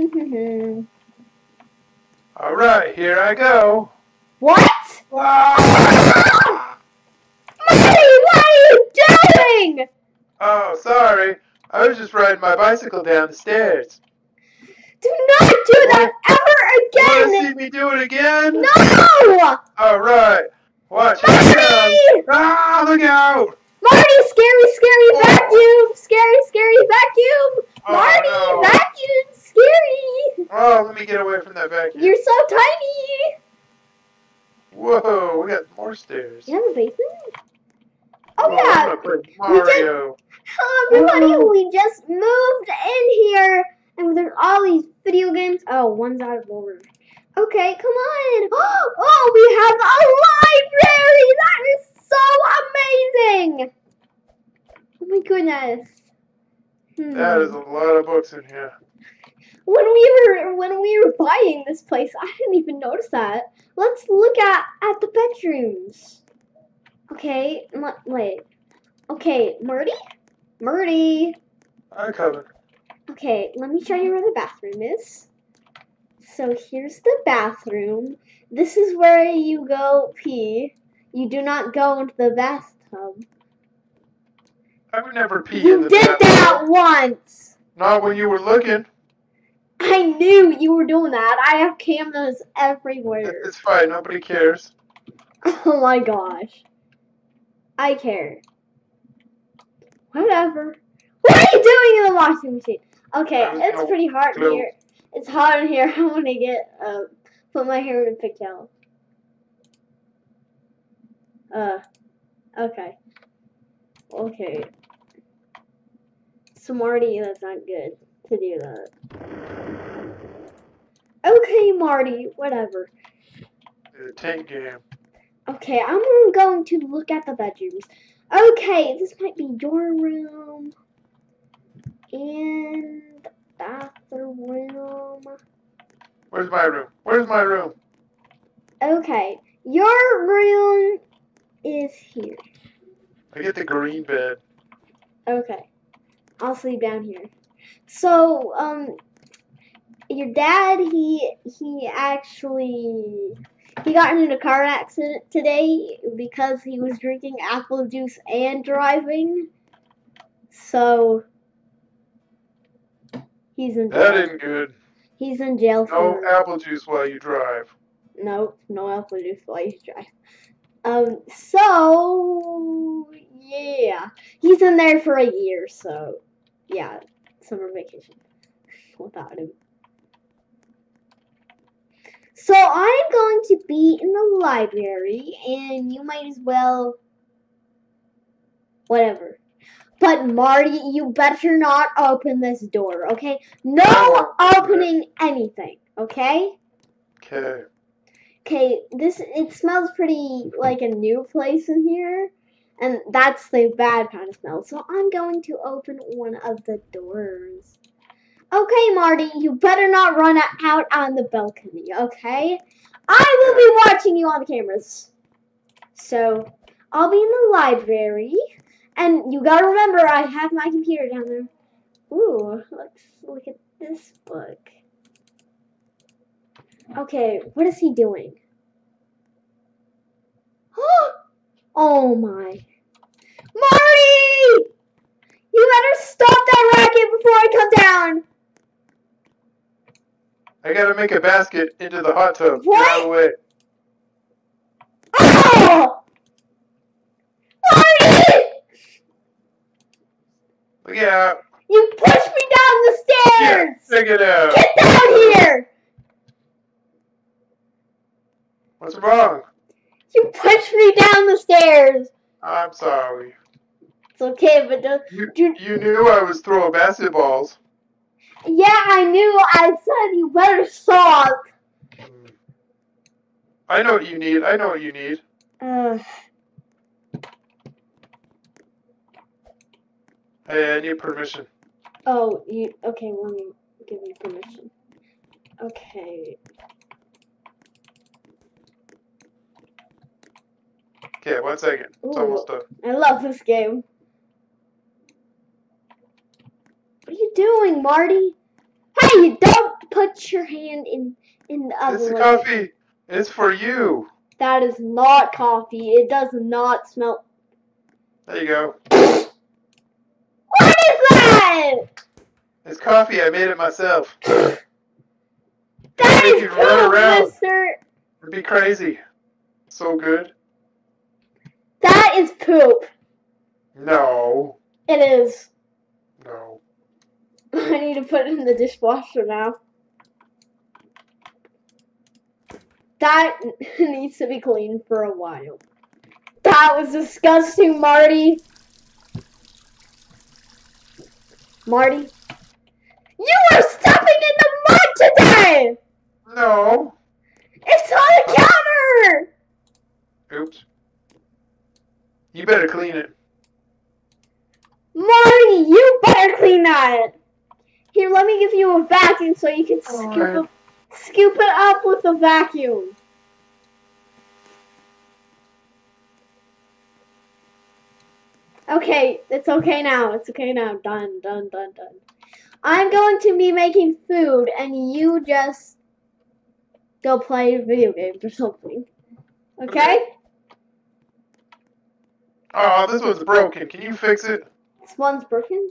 All right, here I go. what? Ah! Marty, what are you doing? Oh, sorry. I was just riding my bicycle down the stairs. Do not do that You ever want to see me do it again? No! All right. Watch Marty! Ah, look out! Marty, scary, scary vacuum! Scary, scary vacuum! Oh, Marty, no. vacuum! Scary! Oh, let me get away from that vacuum. You're so tiny! Whoa, we got more stairs. You have a basement? Oh Whoa, yeah! Gonna play Mario. Hello everybody, we just moved in here and there's all these video games. Oh, one's out of order. Okay, come on. Oh, we have a library! That is so amazing! Oh my goodness. Hmm. That is a lot of books in here. When we were when we were buying this place, I didn't even notice that. Let's look at at the bedrooms. Okay, wait. Okay, Murdy? Murdy. I'm coming. Okay, let me show you where the bathroom is. So here's the bathroom. This is where you go pee. You do not go into the bathtub. I would never pee in You the did bathroom. that once! Not when you were looking. I knew you were doing that. I have cameras everywhere. It's fine. Nobody cares. Oh my gosh. I care. Whatever. What are you doing in the washing machine? Okay, it's gonna pretty hot in here. It's hot in here. I want to get uh put my hair in a pigtail. Uh, okay, okay. So Marty, that's not good to do that. Okay, Marty, whatever. Tank game. Okay, I'm going to look at the bedrooms. Okay, this might be your room and the bathroom. Where's my room? Where's my room? Okay, your room is here. I get the green bed. Okay, I'll sleep down here. So, um, your dad, he he actually he got in a car accident today because he was drinking apple juice and driving. So he's in That jail. ain't good. He's in jail No for apple juice while you drive. no no apple juice while you drive. Um. So yeah, he's in there for a year. So yeah, summer vacation without him. So I'm going to be in the library, and you might as well. Whatever. But Marty, you better not open this door, okay? No opening anything, okay? Okay. Okay, this it smells pretty like a new place in here, and that's the bad kind of smell. So I'm going to open one of the doors. Okay, Marty, you better not run out on the balcony, okay? I will be watching you on the cameras. So I'll be in the library, and you gotta remember I have my computer down there. Ooh, let's look at this book. Okay, what is he doing? oh my. Marty! You better stop that racket before I come down! I gotta make a basket into the hot tub. Get What? out of the way. Oh! Marty! Look out. You pushed me down the Yeah, stairs! check it out. Get down here! What's wrong? You pushed me down the stairs! I'm sorry. It's okay, but don't. You, You- you knew I was throwing basketballs. Yeah, I knew. I said you better stop. Hmm. I know what you need. I know what you need. Uh, Hey, I need permission. oh, you. Okay, let me give you permission. Okay. Okay, one second. It's Ooh. almost done. I love this game. What are you doing, Marty? Hey, you don't put your hand in in the This oven. like- coffee is for you. That is not coffee. It does not smell. There you go. What is that? It's coffee. I made it myself. That is you run around. Mister. It'd be crazy. So good. That is poop. No. It is. No. I need to put it in the dishwasher now. That needs to be cleaned for a while. That was disgusting, Marty. Marty? You are stepping in the mud today! No. It's on the counter! Oops. You better clean it. Marty, you better clean that! Here, let me give you a vacuum so you can scoop Alright. it, scoop it up with a vacuum. Okay, it's okay now. It's okay now. Done, done, done, done. I'm going to be making food, and you just go play video games or something. Okay? Okay. Oh, this one's broken. Can you fix it? This one's broken.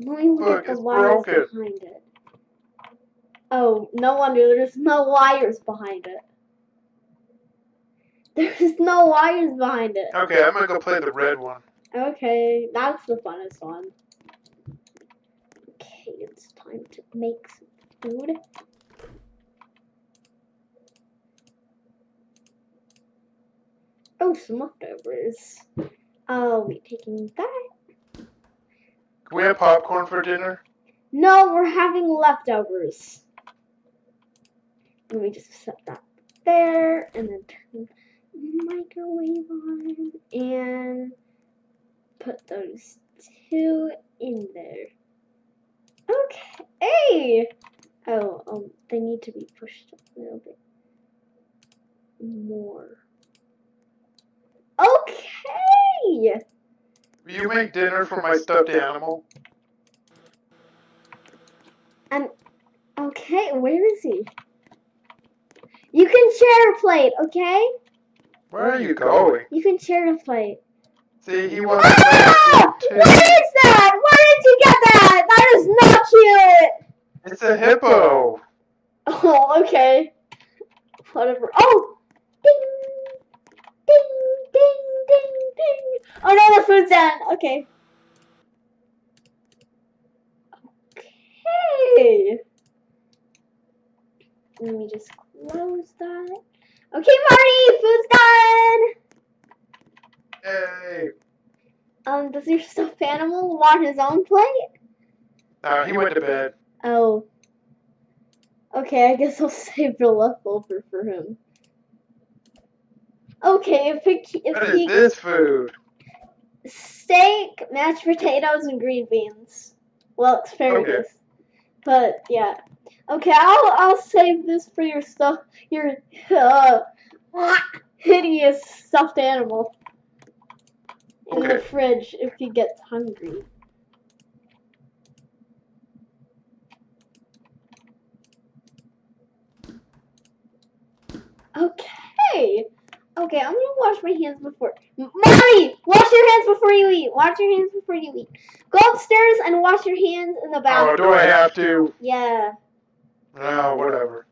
Let me look, Look, at the wires broken. behind it. Oh, no wonder there's no wires behind it. There's no wires behind it. Okay, I'm gonna go play the red one. Okay, that's the funnest one. Okay, it's time to make some food. Oh, some leftovers. I'll be taking that. Can we have popcorn for dinner? No, we're having leftovers. Let me just set that there and then turn the microwave on and put those two in there. Okay. Oh, um, they need to be pushed a little bit more. Okay. Will you make dinner for my stuffed animal? Okay, where is he? You can share a plate, okay? Where are you going? You can share a plate. See, he wants Ah! to What is that? Where did you get that? That is not cute. It's a hippo. Oh, okay. Whatever. Oh! Oh no, the food's done. Okay. Okay. Let me just close that. Okay, Marty, food's done. Hey. Um, does your stuffed animal want his own plate? No, he went to bed. Oh. Okay, I guess I'll save the leftover for him. Okay, if What if is he this food? Steak, mashed potatoes, and green beans. Well, asparagus. But yeah. Okay, I'll I'll save this for your stuff. Your uh, hideous stuffed animal in the fridge if he gets hungry. Okay. Okay, I'm gonna wash my hands before. Mommy, wash your hands before you eat. Wash your hands before you eat. Go upstairs and wash your hands in the Oh, bathroom. do I have to? Yeah. No, whatever.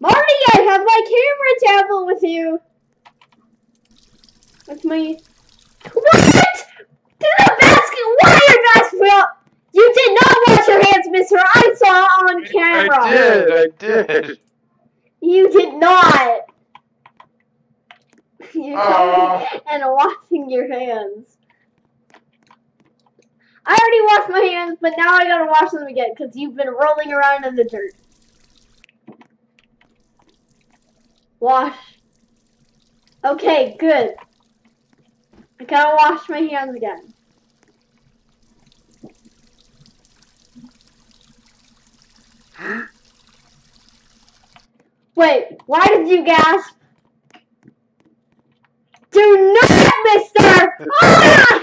Marty, I have my camera tablet with you. That's my. What? To the basket? Why basketball? You did not wash your hands, Mister. I saw on camera. I did, I did. You did not. You're Aw. and washing your hands. I already washed my hands, but now I gotta wash them again because you've been rolling around in the dirt. Wash. Okay, good. I gotta wash my hands again. Wait, why did you gasp? Do not, mister! Ah!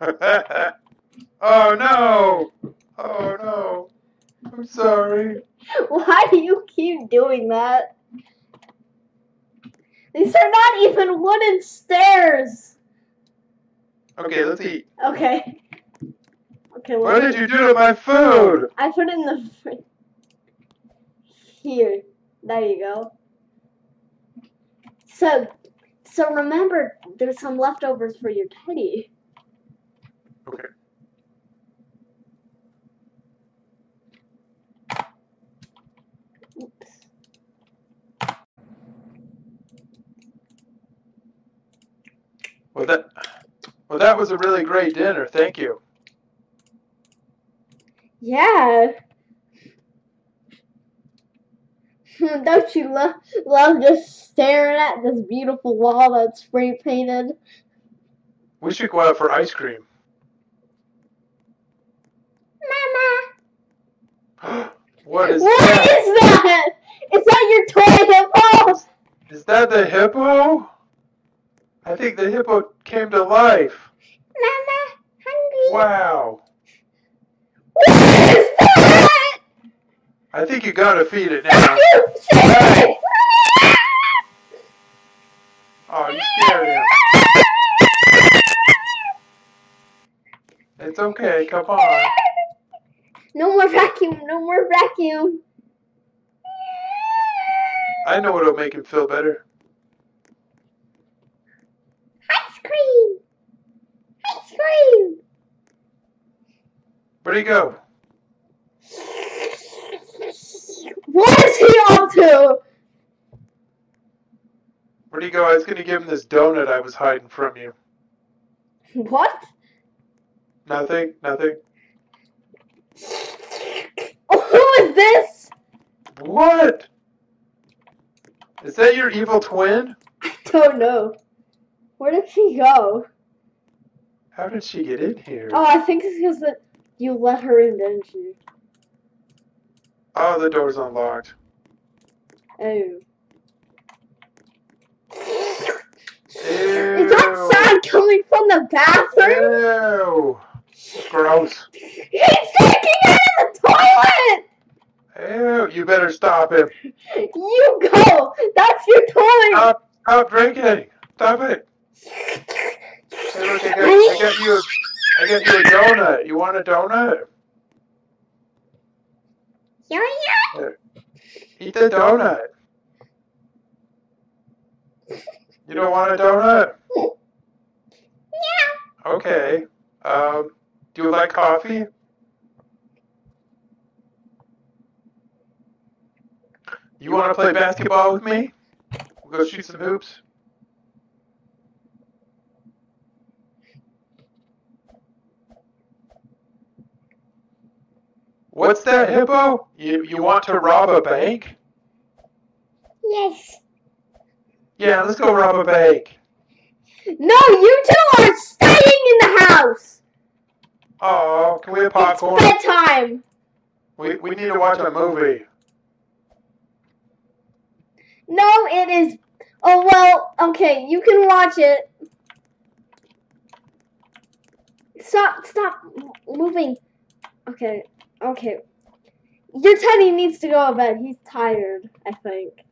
oh no! Oh no! I'm sorry. Why do you keep doing that? These are not even wooden stairs. Okay, let's eat. Okay. Okay, What did you do to my food? I put it in the fr- here. There you go. So, so remember, there's some leftovers for your teddy. Okay. Oops. Well, that well, that was a really great dinner. Thank you. Yeah. Don't you love love just staring at this beautiful wall that's spray painted? We should go out for ice cream. Mama, what is what that? is that? Is that your toy hippo? Is that the hippo? I think the hippo came to life. Mama, hungry. Wow. What is that? I think you gotta feed it now. Oh, you scared him. It's okay, come on. No more vacuum, no more vacuum. I know what'll make him feel better. Ice cream. Ice cream. Where'd he go? What is he up to? Where'd he go? I was gonna give him this donut I was hiding from you. What? Nothing? Nothing? Who is this? What? Is that your evil twin? I don't know. Where did she go? How did she get in here? Oh, I think it's because that you let her in, didn't you? Oh, the door's unlocked. Oh. Ew. Is that sound coming from the bathroom? Ew. Gross. He's taking it in the toilet! Ew. You better stop him. You go! That's your toy! Stop. Stop drinking. Stop it. Hey, look, I got, I got you. I got you a donut. You want a donut? Yeah, Eat the donut. You don't want a donut? yeah. Okay. Um, do you like coffee? You want to play basketball with me? We'll go shoot some hoops. What's that, Hippo? You, you want to rob a bank? Yes. Yeah, let's go rob a bank. No, you two are staying in the house! Oh, can we have popcorn? It's bedtime! We, we need to watch a movie. No, it is. Oh, well, okay, you can watch it. Stop, stop moving. Okay, okay. Your teddy needs to go to bed. He's tired, I think.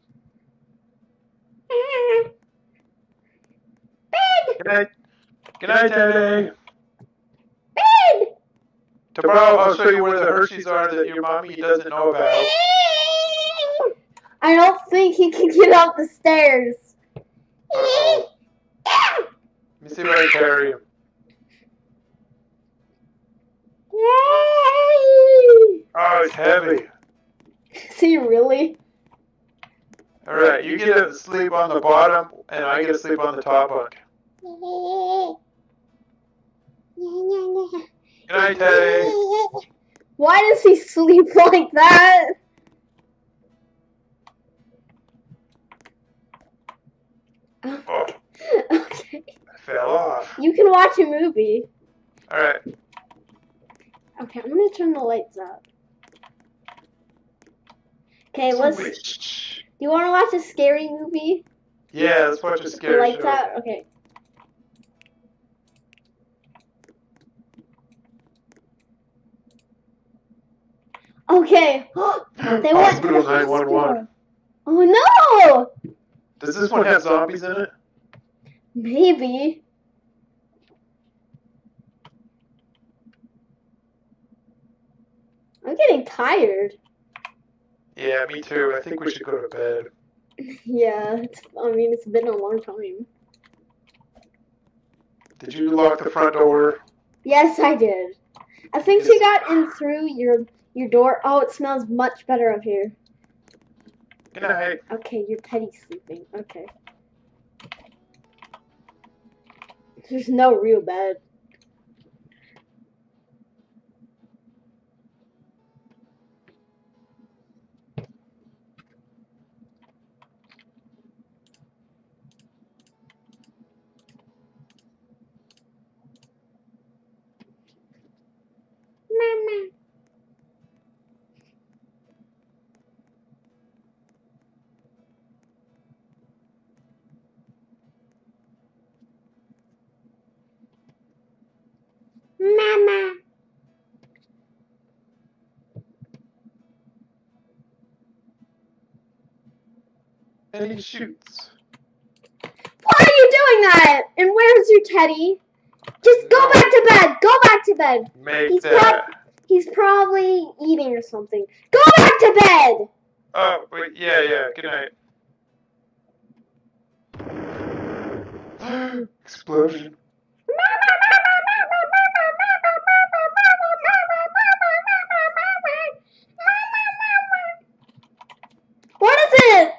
Bed! Good night. Good night, Teddy. Bed! Tomorrow I'll show you where the Hershey's are that your mommy doesn't know about. I don't think he can get up the stairs. Uh-oh. Let me see if I can carry him. Oh, it's heavy. See, really? All right, you get to sleep on the bottom, and I get to sleep on the top bunk. Good night, Teddy. Why does he sleep like that? Oh, okay. I fell off. You can watch a movie. All right. Okay, I'm gonna turn the lights up. Okay, let's. Switch. you want to watch a scary movie? Yeah, let's watch a scary lights show. out. Okay. Okay. they went to the 911. hospital. Oh no! Does this one have zombies in it? Maybe. I'm getting tired. Yeah, me too. I think we should go to bed. Yeah, it's, I mean, it's been a long time. Did you lock the front door? Yes, I did. I think she got in through your your door. Oh, it smells much better up here. Good night. Okay, your Teddy's sleeping. Okay. There's no real bed. And he shoots. Why are you doing that? And where's your teddy? Just go back to bed. Go back to bed. Make He's that. He's probably eating or something. Go back to bed. Oh, wait, yeah, yeah. Good night. Explosion. What is it?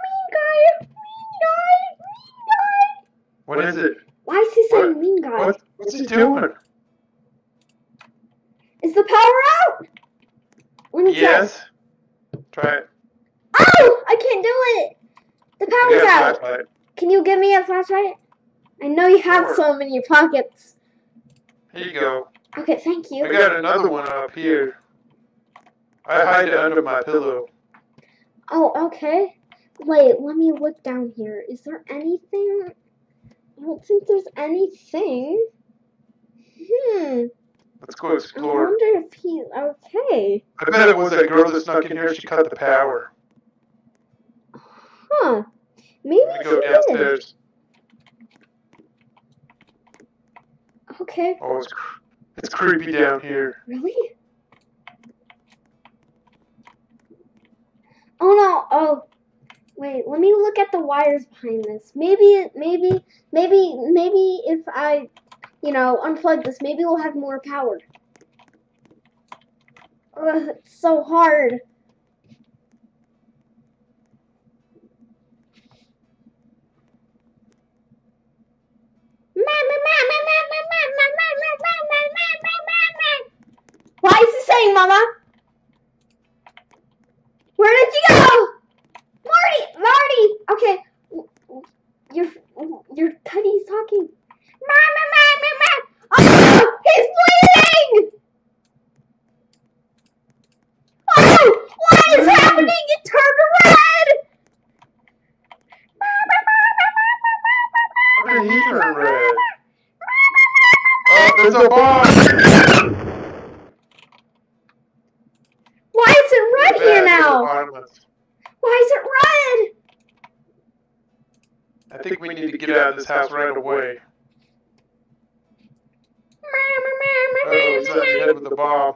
Mean guy, mean guy, mean guy. What is it? Why is he saying What? mean guy? What, what's he doing? Is the power out? Let me check. Yes. Try it. Oh, I can't do it. The power's power's out. flashlight. Can you give me a flashlight? I know you have Sure. some in your pockets. Here you go. Okay, thank you. I got another one up here. I hide it under my pillow. Oh, okay. Wait, let me look down here. Is there anything? I don't think there's anything. Hmm. Let's go explore. I wonder if he. Okay. I bet it was that girl that snuck in here. She cut the power. Huh. Maybe he go did. Okay. Oh, it's, cr- it's creepy down here. Really? Oh no! Oh, wait. Let me look at the wires behind this. Maybe, maybe, maybe, maybe if I, you know, unplug this, maybe we'll have more power. Ugh, it's so hard. Why is he saying, Mama? Where did you go? Okay. Your, your Teddy's talking. Mama, mama, mama! Oh! He's bleeding! Oh! What is happening? It turned red! How did he turn red? Oh, there's a bomb! Why is it red here now? Bottomless. Why is it red? I think we need to get out of this house right away. Oh, he's on your head with the bomb.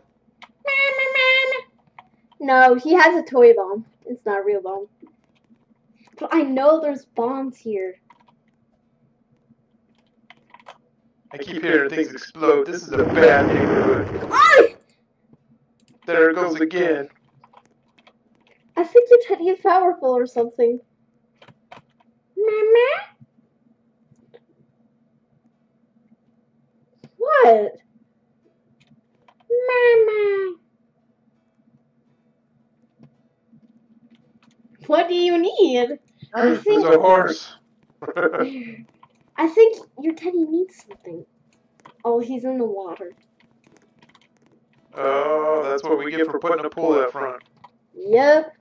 No, he has a toy bomb. It's not a real bomb. But I know there's bombs here. I keep hearing things explode. This is a bad neighborhood. Oh! There it goes again. I think your teddy is powerful or something. Mama? What? Mama. What do you need? I There's think a horse. I think your teddy needs something. Oh, he's in the water. Oh, that's what we get for putting a pool out front. Yep.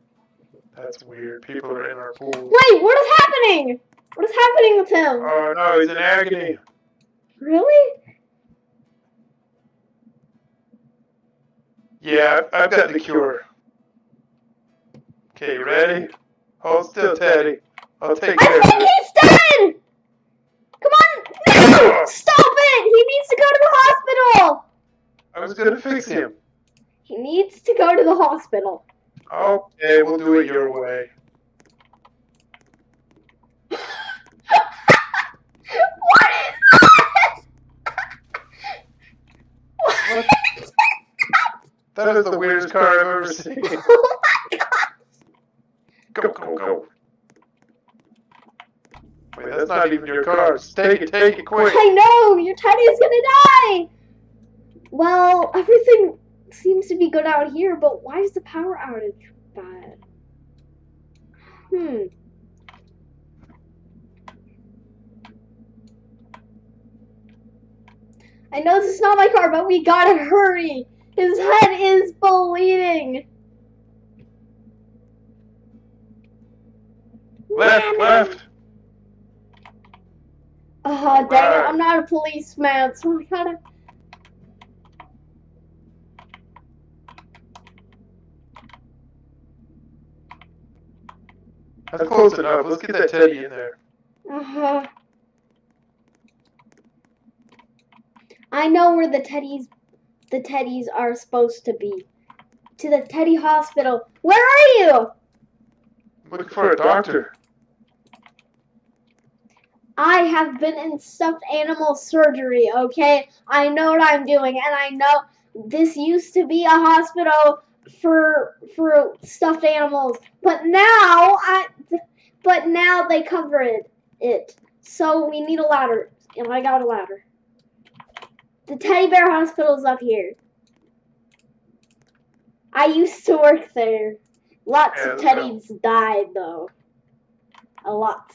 That's weird. People are in our pool. Wait, what is happening? What is happening with him? Oh no, he's in agony. Really? Yeah, I've, I've got the cure. Okay, you ready? Hold still, Teddy. I'll take care I think he's dead! Come on! No! Stop it! He needs to go to the hospital! I was gonna fix him. He needs to go to the hospital. Okay, we'll do it your way. what is that? What? That is the weirdest car I've ever seen. oh my god! Go, go, go. Wait, that's not even your car. Take it, take it quick. I know! Your Teddy's gonna die! Well, everything seems to be good out here, but why is the power outage bad? Hmm. I know this is not my car, but we gotta hurry! His head is bleeding! Left, left. Oh, dang it, I'm not a policeman, so I gotta. That's close enough. Let's get that Teddy in there. Uh-huh. I know where the teddies the teddies are supposed to be. To the teddy hospital. Where are you? Looking for a doctor. I have been in stuffed animal surgery, okay? I know what I'm doing and I know this used to be a hospital for for stuffed animals, but now I but now they cover it it. So we need a ladder. And I got a ladder. The teddy bear hospital is up here. I used to work there. Lots Yeah, of teddies died though. A lot.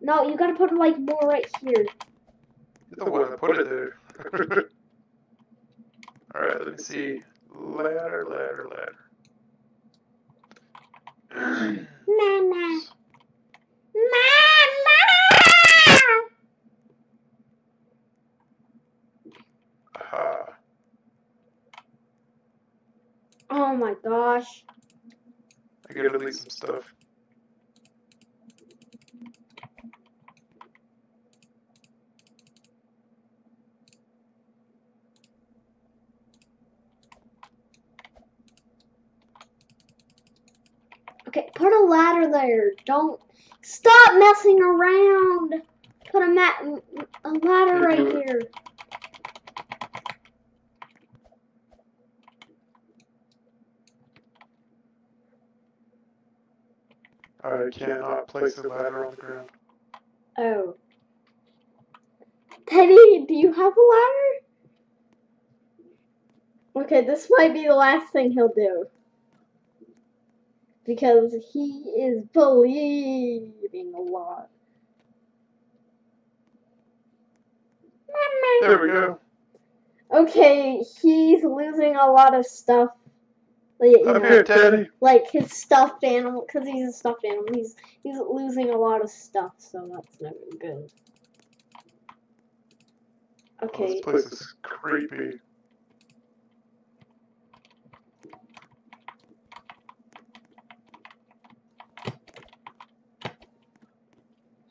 No, you gotta put like more right here. One that put it there. Alright, let me see. Ladder, ladder, ladder. Mama. Mama. Oh my gosh. I gotta delete some stuff. Okay, put a ladder there. Don't stop messing around. Put a mat, a ladder right here. I cannot place the ladder on the ground. Oh. Teddy, do you have a ladder? Okay, this might be the last thing he'll do. Because he is bleeding a lot. There we go. Okay, he's losing a lot of stuff. Like, you know, here, Teddy. like his stuffed animal, because he's a stuffed animal. He's he's losing a lot of stuff, so that's not good. Oh, Okay. this place is creepy.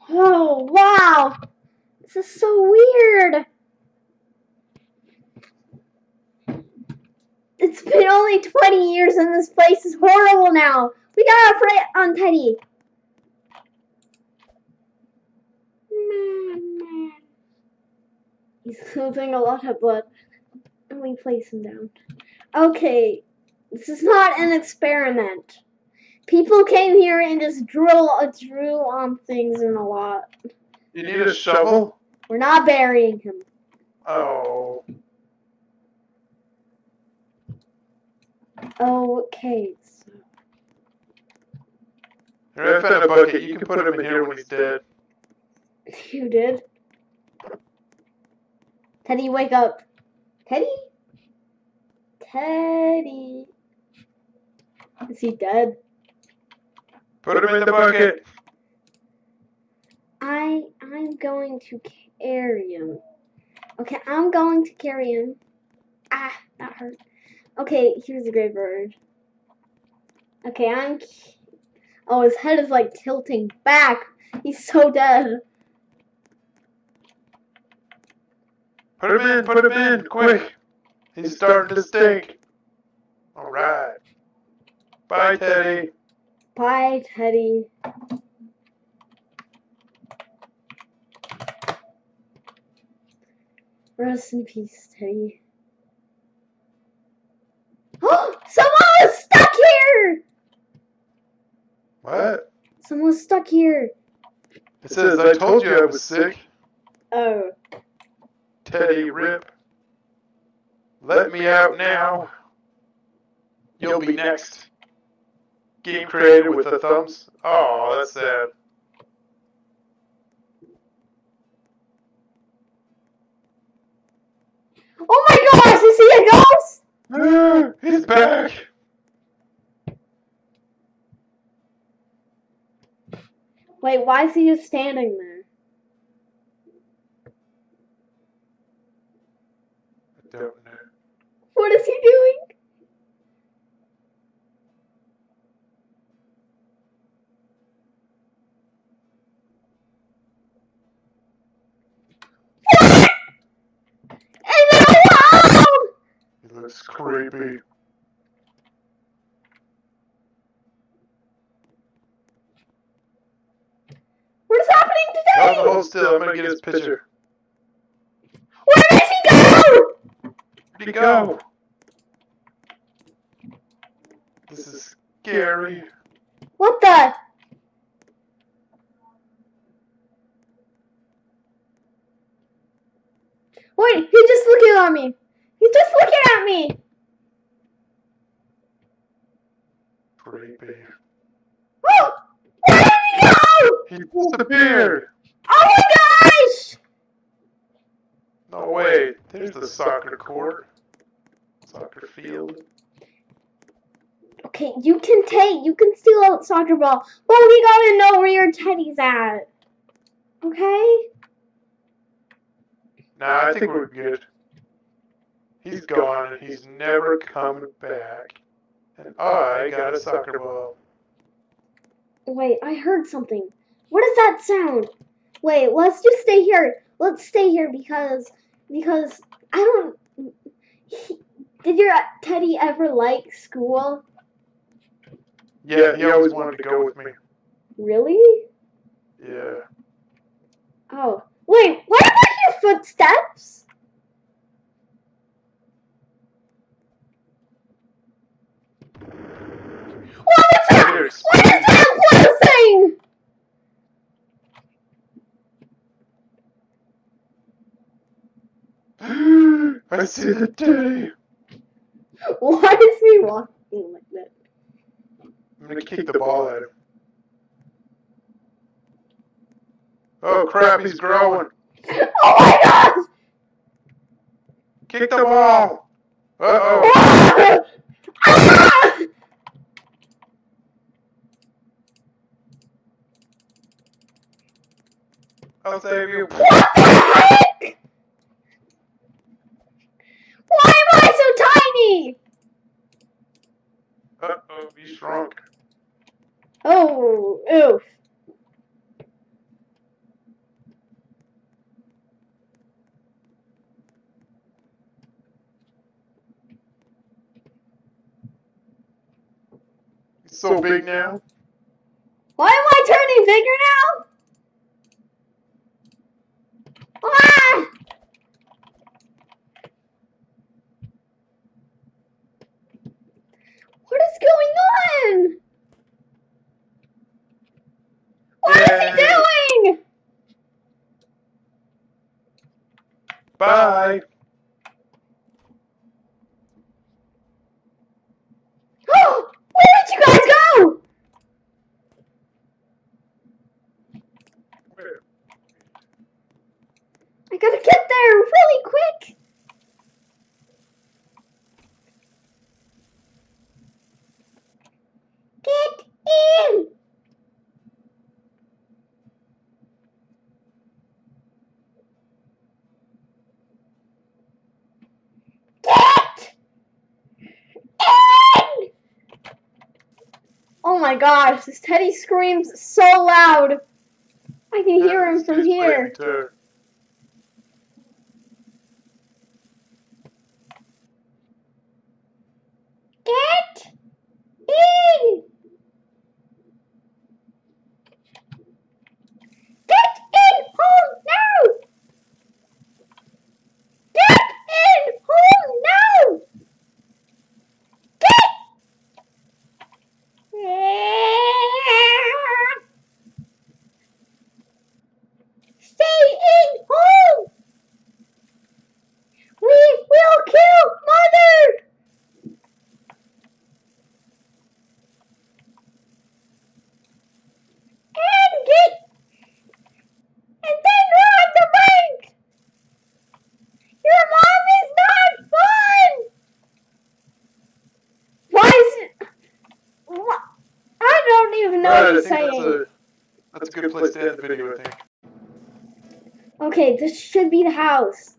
Oh wow! This is so weird. It's been only 20 years and this place is horrible now. We gotta pray on Teddy. He's losing a lot of blood. Let me place him down. Okay, this is not an experiment. People came here and just drill, uh, drew on things in a lot. You need a shovel? We're not burying him. Oh. Okay. So. Here, I found a bucket. You can put him in here when he's dead. You did? Teddy, wake up. Teddy? Teddy. Is he dead? Put him in the bucket. I I'm going to carry him. Okay, I'm going to carry him. Ah, that hurt. Okay, here's a great bird. Okay, I'm. Oh, his head is like tilting back. He's so dead. Put him in, put him in, quick. He's starting to stink. All right. Bye, Teddy. Bye, Teddy. Rest in peace, Teddy. Oh, someone was stuck here! What? Someone's stuck here. It says I told you I was sick. Oh, Teddy, rip. Let me out now. You'll be next. Game creator with the thumbs. Oh, that's sad. oh my gosh! Is he a ghost? He's back. Wait, why is he just standing there? I don't know. What is he doing? And then wow! He looks creepy. What is happening today? hold still. I'm gonna get his picture. Where does he go? Where'd he go? This is scary. What the? Wait, he's just looking at me. He's just looking at me. Creepy. Oh, where did he go? He disappeared. Oh my gosh! No way. There's the soccer court. Soccer field. Okay, you can take, you can steal a soccer ball, but we gotta know where your teddy's at. Okay? Nah, I think we're good. He's gone and he's never coming back. And I got a soccer ball. Wait, I heard something. What is that sound? Wait, let's just stay here. Let's stay here because because I don't. He, did your Teddy ever like school? Yeah, he always wanted to go with me. Really? Yeah. Oh, wait. What about your footsteps? What is that? Here, What is that blue thing? I see the day. Why is he walking like that? I'm gonna kick the ball at him. Oh crap, he's growing. Oh my gosh! Kick the ball. Uh oh. I'll save you. What the heck? Why am I so? Uh oh, he shrunk. Oh, oof. He's so big now. Why am I turning bigger now? Ah! What is going on? What is he Yay. doing? Bye. Oh, where did you guys go? Where? I gotta get there really quick. My gosh, this Teddy screams so loud. I can hear him from here. return. Get in! Get in home now! Get in home now! Get! Stay in home! We will kill mother! and get and then rob the bank. Your mom is not fun. Why is it? What? I don't even know Alright, I what think he's that's a, that's a good place to end the video, I think. Okay, this should be the house.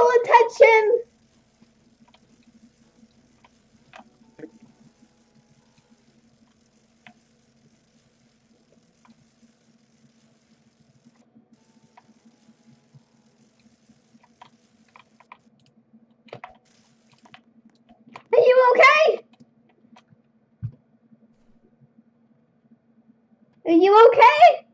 Medical attention. Are you okay? Are you okay?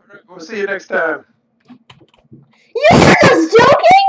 Alright, We'll see you next time. You're just joking?